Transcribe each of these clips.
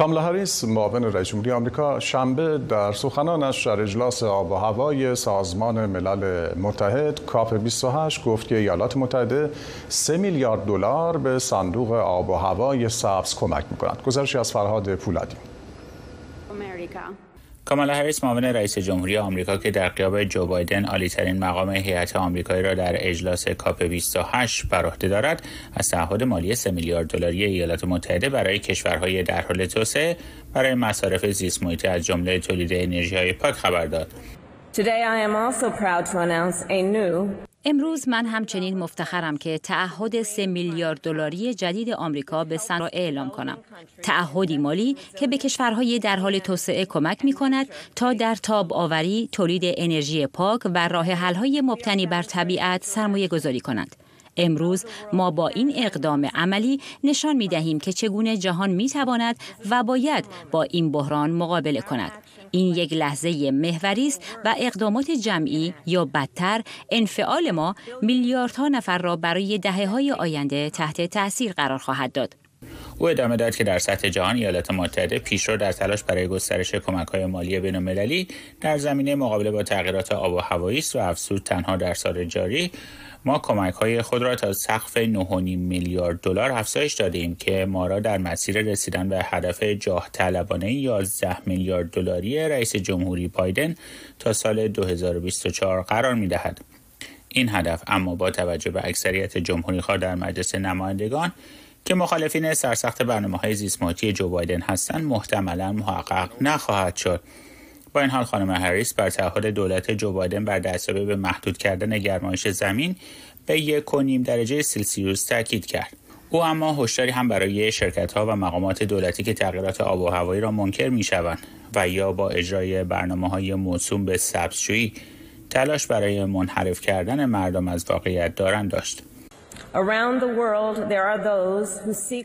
کاملا هریس معاون رئیس جمهوری آمریکا شنبه در سخنانش در اجلاس آب و هوای سازمان ملل متحد کاپ 28 گفت که ایالات متحده 3 میلیارد دلار به صندوق آب و هوای سبز کمک می‌کند. گزارشی از فرهاد پولادی. کامالا هریس معاون رئیس جمهوری آمریکا که در قیاب جو بایدن عالیترین مقام هیئت آمریکایی را در اجلاس کاپ 28 بر عهده دارد از تعهد مالی 3 میلیارد دلاری ایالات متحده برای کشورهای در حال توسعه برای مصارف زیست محیطی از جمله تولید انرژی های پاک خبر داد. Today I am also proud to announce a new امروز من همچنین مفتخرم که تعهد 3 میلیارد دلاری جدید آمریکا به سن را اعلام کنم. تعهدی مالی که به کشورهای در حال توسعه کمک می کند تا در تاب آوری، تولید انرژی پاک و راه حل‌های مبتنی بر طبیعت سرمایه گذاری کنند. امروز ما با این اقدام عملی نشان می دهیم که چگونه جهان می تواند و باید با این بحران مقابله کند. این یک لحظه محوری است و اقدامات جمعی یا بدتر انفعال ما میلیاردها نفر را برای دهه های آینده تحت تاثیر قرار خواهد داد. او ادامه داد که در سطح جهان ایالات متحده پیشرو در تلاش برای گسترش کمک های مالی بین در زمینه مقابله با تغییرات آب و هوایی است و افزود تنها در سال جاری ما کمک های خود را تا سقف 9.5 میلیارد دلار افزایش دادیم که ما را در مسیر رسیدن به هدف جاه طلبانه 11 میلیارد دلاری رئیس جمهوری بایدن تا سال 2024 قرار می دهد. این هدف اما با توجه به اکثریت جمهوری خواه در مجلس نمایندگان که مخالفین سرسخت برنامه های زیسماتی جو بایدن هستند محتملا محقق نخواهد شد. با این حال خانم هریس بر تعهد دولت جو بایدن بر دستیابی به محدود کردن گرمایش زمین به یک و درجه سلسیوس تاکید کرد. او اما هشداری هم برای شرکت ها و مقامات دولتی که تغییرات آب و هوایی را منکر می شوند و یا با اجرای برنامه های موسوم به سبزشویی تلاش برای منحرف کردن مردم از واقعیت دارند داشت.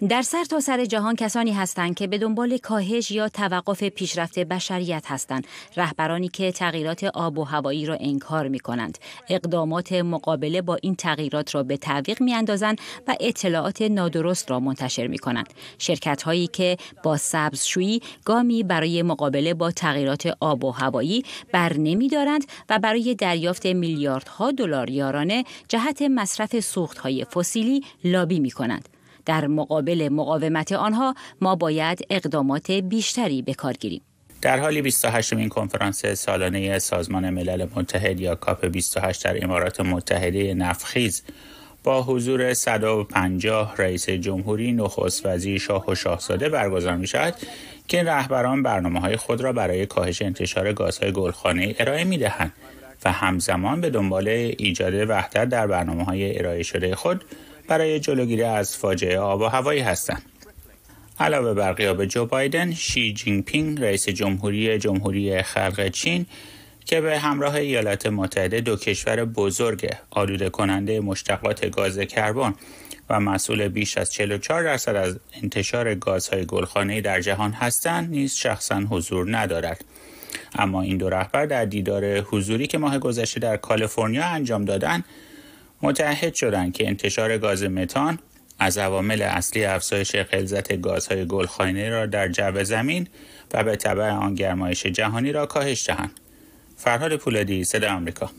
در سر تا سر جهان کسانی هستند که به دنبال کاهش یا توقف پیشرفت بشریت هستند. رهبرانی که تغییرات آب و هوایی را انکار می کنند اقدامات مقابله با این تغییرات را به تعویق می اندازند و اطلاعات نادرست را منتشر می کنند شرکت هایی که با سبزشویی گامی برای مقابله با تغییرات آب و هوایی بر نمی دارند و برای دریافت میلیاردها دلار یارانه جهت مصرف سوخت های فسیلی لابی می کنند. در مقابل مقاومت آنها ما باید اقدامات بیشتری به کار گیریم. در حالی 28 این کنفرانس سالانه سازمان ملل متحد یا کاپ 28 در امارات متحده نفخیز با حضور 150 رئیس جمهوری نخست وزیر شاه و شاهزاده برگزار می شود که رهبران برنامه های خود را برای کاهش انتشار گازهای گلخانه ارائه می دهند و همزمان به دنبال ایجاد وحدت در برنامه های ارائه شده خود برای جلوگیری از فاجعه آب و هوایی هستند. علاوه بر قیاب جو بایدن، شی جینگ پینگ رئیس جمهوری جمهوری خلق چین که به همراه ایالات متحده دو کشور بزرگ آلوده کننده مشتقات گاز کربن و مسئول بیش از 44 درصد از انتشار گازهای گلخانه‌ای در جهان هستند نیز شخصا حضور ندارد. اما این دو رهبر در دیدار حضوری که ماه گذشته در کالیفرنیا انجام دادند متحد شدند که انتشار گاز متان از عوامل اصلی افزایش غلظت گازهای گلخانه‌ای را در جو زمین و به تبع آن گرمایش جهانی را کاهش دهند. فرهاد پولادی صدا آمریکا